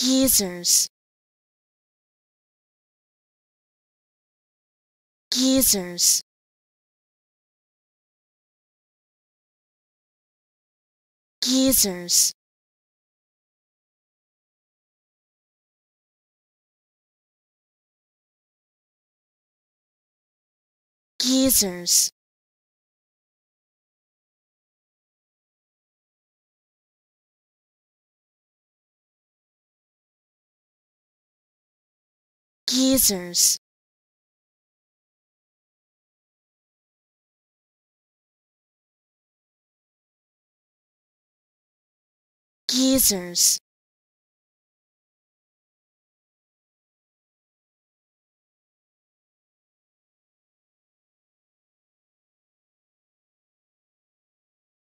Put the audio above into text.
geezers. Geezers. Geezers. Geezers geezers. Geezers